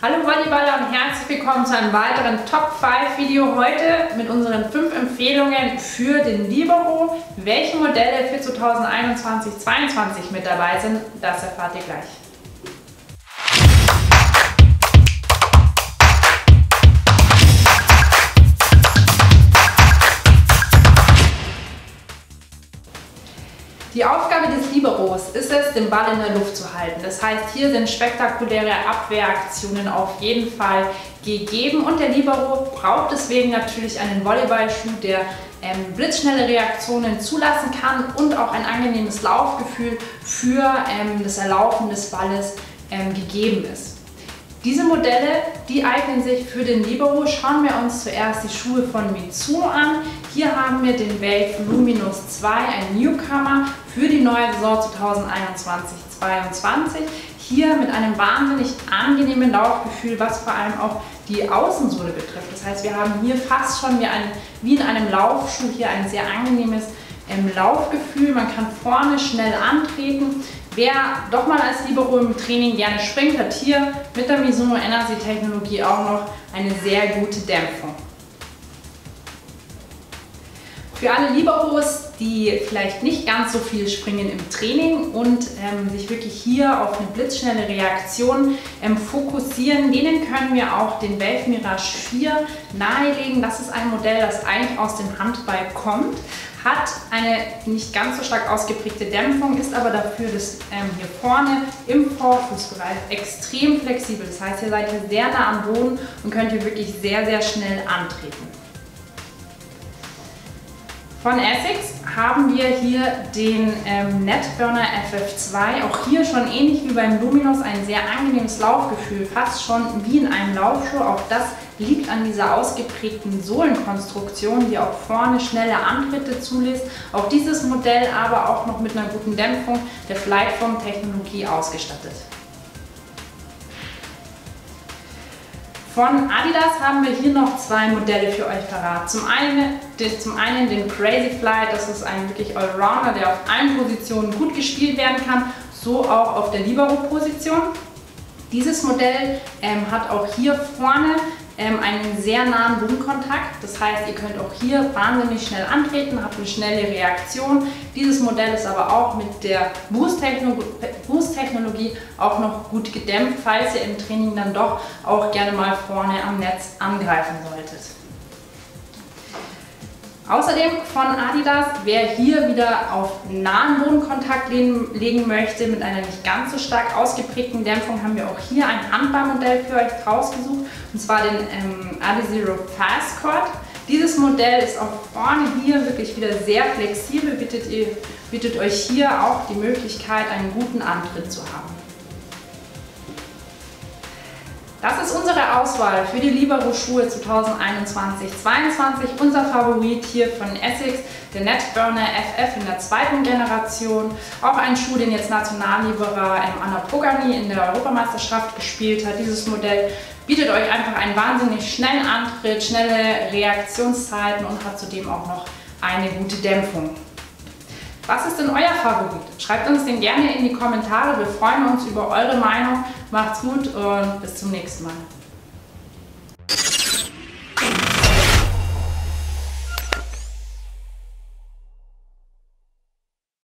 Hallo Volleyballer und herzlich willkommen zu einem weiteren Top 5 Video heute mit unseren 5 Empfehlungen für den Libero. Welche Modelle für 2021-22 mit dabei sind, das erfahrt ihr gleich. Die Aufgabe des Liberos ist es, den Ball in der Luft zu halten. Das heißt, hier sind spektakuläre Abwehraktionen auf jeden Fall gegeben und der Libero braucht deswegen natürlich einen Volleyballschuh, der ähm, blitzschnelle Reaktionen zulassen kann und auch ein angenehmes Laufgefühl für ähm, das Erlaufen des Balles ähm, gegeben ist. Diese Modelle, die eignen sich für den Libero. Schauen wir uns zuerst die Schuhe von Mitsuno an. Hier haben wir den Wave Luminous 2, ein Newcomer für die neue Saison 2021-22. Hier mit einem wahnsinnig angenehmen Laufgefühl, was vor allem auch die Außensohle betrifft. Das heißt, wir haben hier fast schon wie, ein, wie in einem Laufschuh hier ein sehr angenehmes ähm, Laufgefühl. Man kann vorne schnell antreten. Wer doch mal als Libero im Training gerne springt, hat hier mit der Mizuno Energy Technologie auch noch eine sehr gute Dämpfung. Für alle Liberos, die vielleicht nicht ganz so viel springen im Training und ähm, sich wirklich hier auf eine blitzschnelle Reaktion ähm, fokussieren, denen können wir auch den Wave Mirage 4 nahelegen. Das ist ein Modell, das eigentlich aus dem Handball kommt hat eine nicht ganz so stark ausgeprägte Dämpfung, ist aber dafür das, ähm, hier vorne im Vorfußbereich extrem flexibel. Das heißt, ihr seid hier sehr nah am Boden und könnt hier wirklich sehr, sehr schnell antreten. Von Essex haben wir hier den ähm, Netburner FF2. Auch hier schon ähnlich wie beim Luminous ein sehr angenehmes Laufgefühl, fast schon wie in einem Laufschuh. Auch das liegt an dieser ausgeprägten Sohlenkonstruktion, die auch vorne schnelle Antritte zulässt. Auch dieses Modell aber auch noch mit einer guten Dämpfung der Flightform-Technologie ausgestattet. Von Adidas haben wir hier noch zwei Modelle für euch parat. Zum einen, zum einen den Crazy Flight, das ist ein wirklich Allrounder, der auf allen Positionen gut gespielt werden kann, so auch auf der Libero-Position. Dieses Modell ähm, hat auch hier vorne ähm, einen sehr nahen Bodenkontakt. Das heißt, ihr könnt auch hier wahnsinnig schnell antreten, habt eine schnelle Reaktion. Dieses Modell ist aber auch mit der Boost-Technologie auch noch gut gedämpft, falls ihr im Training dann doch auch gerne mal vorne am Netz angreifen solltet. Außerdem von Adidas, wer hier wieder auf nahen Bodenkontakt legen möchte, mit einer nicht ganz so stark ausgeprägten Dämpfung, haben wir auch hier ein Handbarmodell für euch rausgesucht, und zwar den ähm, Adizero Fast. Dieses Modell ist auch vorne hier wirklich wieder sehr flexibel, bietet, ihr, bietet euch hier auch die Möglichkeit, einen guten Antritt zu haben. Das ist unsere Auswahl für die Libero Schuhe 2021-22. Unser Favorit hier von Essex, der Netburner FF in der zweiten Generation. Auch ein Schuh, den jetzt Nationallieberer ähm, Anna Pogani in der Europameisterschaft gespielt hat. Dieses Modell bietet euch einfach einen wahnsinnig schnellen Antritt, schnelle Reaktionszeiten und hat zudem auch noch eine gute Dämpfung. Was ist denn euer Favorit? Schreibt uns den gerne in die Kommentare. Wir freuen uns über eure Meinung. Macht's gut und bis zum nächsten Mal.